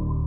you.